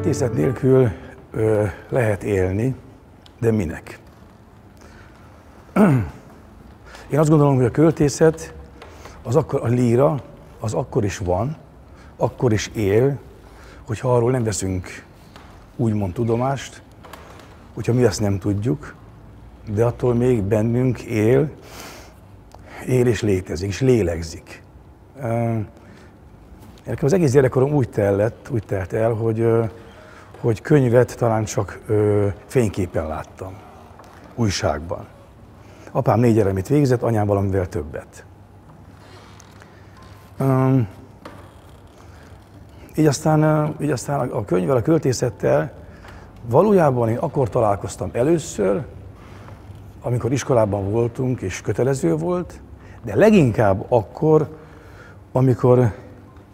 Költészet nélkül ö, lehet élni, de minek? Én azt gondolom, hogy a költészet, az akkor, a líra, az akkor is van, akkor is él, hogyha arról nem veszünk úgymond tudomást, hogyha mi ezt nem tudjuk, de attól még bennünk él, él és létezik, és lélegzik. Nekem az egész gyerekkorom úgy tellett, úgy telt el, hogy, hogy könyvet talán csak fényképen láttam, újságban. Apám négy elemit végzett, anyám valamivel többet. Így aztán, így aztán a könyvvel, a költészettel valójában én akkor találkoztam először, amikor iskolában voltunk és kötelező volt, de leginkább akkor, amikor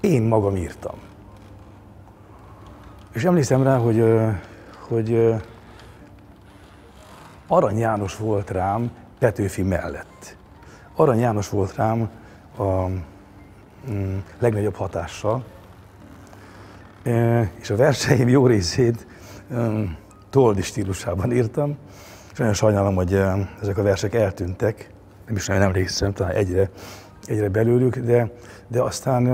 én magam írtam. És emlékszem rá, hogy, hogy Arany János volt rám Petőfi mellett. Arany János volt rám a mm, legnagyobb hatással, és a verseim jó részét toldi stílusában írtam, és nagyon sajnálom, hogy ezek a versek eltűntek, nem is nagyon emlékszem, talán egyre, egyre belőlük, de, de aztán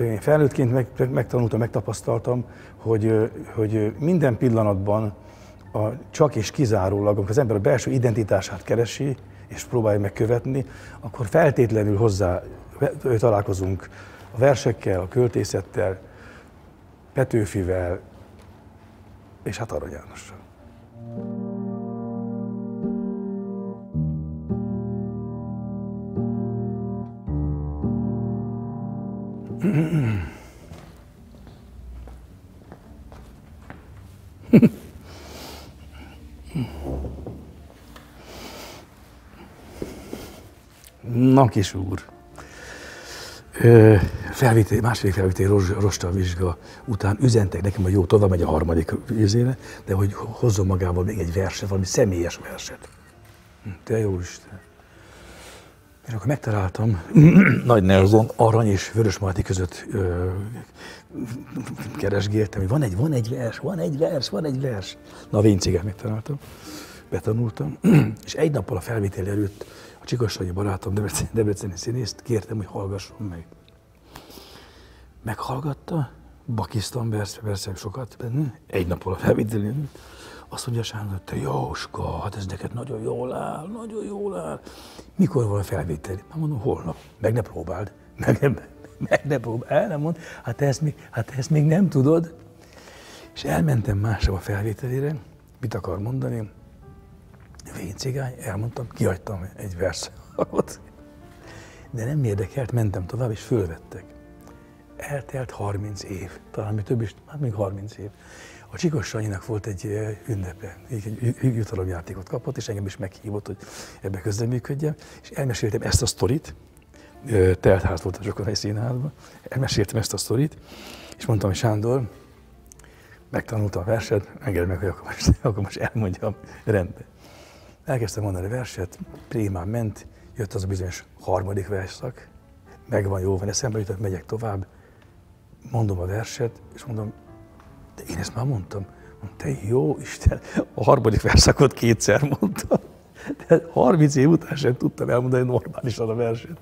én felnőttként meg, megtanultam, megtapasztaltam, hogy, hogy minden pillanatban a, csak és kizárólag, amikor az ember a belső identitását keresi, és próbálja megkövetni, akkor feltétlenül hozzá találkozunk a versekkel, a költészettel, Petőfivel, és hát Arany Jánossal. Na, kis úr. Felvétel, második felvétel rosta vizsga után üzentek nekem, hogy jó, tovább megy a harmadik izére, de hogy hozzon magával még egy verset, valami személyes verset. Te jó Isten. És akkor megtaláltam, nagy nehezen, arany és vörös Marti között ö, keresgéltem, hogy van egy, van egy vers, van egy vers, van egy vers. Na, a Vinciget megtaláltam, betanultam, és egy nappal a felvétel előtt a Csikossanyi barátom, Debreceni, Debreceni színészt kértem, hogy hallgasson meg. Meghallgatta, bakisztam persze, persze sokat benne, egy nappal a felvétel előtt, azt mondja Sándor, te Jóska, hát ez neked nagyon jól áll, nagyon jól áll. Mikor van a felvétel? Hát mondom, holnap. Meg ne próbáld. Meg, nem, meg ne próbáld. El nem mond, hát te, ezt még, hát te ezt még nem tudod. És elmentem másra a felvételére. Mit akar mondani? Vénycigány, elmondtam, kihagytam egy verset. De nem érdekelt, mentem tovább, és fölvettek. Eltelt 30 év, talán még több is, hát még 30 év. A Csikos Sanyinak volt egy ünnepe, egy jutalomjátékot kapott, és engem is meghívott, hogy ebbe közreműködjem, és elmeséltem ezt a sztorit, teltház volt a Zsokonai Színházban, elmeséltem ezt a sztorit, és mondtam, hogy Sándor, megtanultam a verset, engedd meg, hogy akkor most, akkor most elmondjam rendben. Elkezdtem mondani a verset, prémán ment, jött az a bizonyos harmadik versszak, megvan, jó van, eszembe jutott, megyek tovább, mondom a verset, és mondom, de én ezt már mondtam. Te jó Isten, a harmadik verszakot kétszer mondtam. De 30 év után sem tudtam elmondani normálisan a verset.